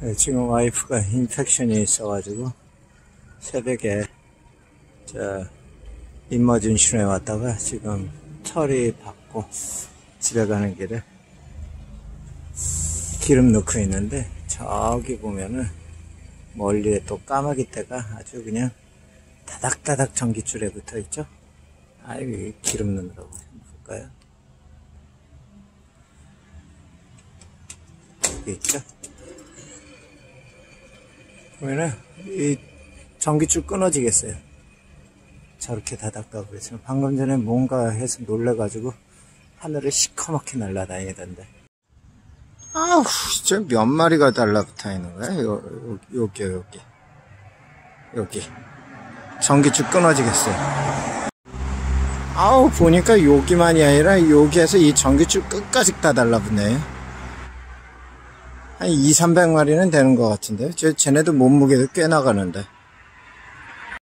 네, 지금 와이프가 인펙션이 있어가지고 새벽에 저 임머진슈에 왔다가 지금 처리 받고 집에 가는 길에 기름 넣고 있는데 저기 보면은 멀리에 또 까마귀 떼가 아주 그냥 다닥다닥 전기줄에 붙어 있죠. 아이고 기름 넣느라고 볼까요? 여기 있죠. 보면은 이 전기줄 끊어지겠어요. 저렇게 다닥다고 그래서 방금 전에 뭔가 해서 놀래가지고 하늘을 시커멓게 날아다니던데. 아우, 진짜 몇 마리가 달라붙어 있는 거야? 요, 요, 여기, 여기. 여기. 전기줄 끊어지겠어요. 아우, 보니까 여기만이 아니라 여기에서 이 전기줄 끝까지 다 달라붙네. 한 2, 300마리는 되는 것 같은데. 쟤, 쟤네도 몸무게도 꽤 나가는데.